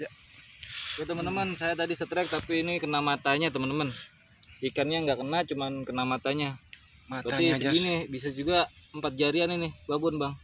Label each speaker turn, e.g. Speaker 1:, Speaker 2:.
Speaker 1: Ya.
Speaker 2: Oke teman-teman, saya tadi setrek tapi ini kena matanya teman-teman. Ikannya nggak kena, cuman kena matanya. Berarti
Speaker 1: Matanya aja.
Speaker 2: segini bisa juga empat jarian ini, babon bang.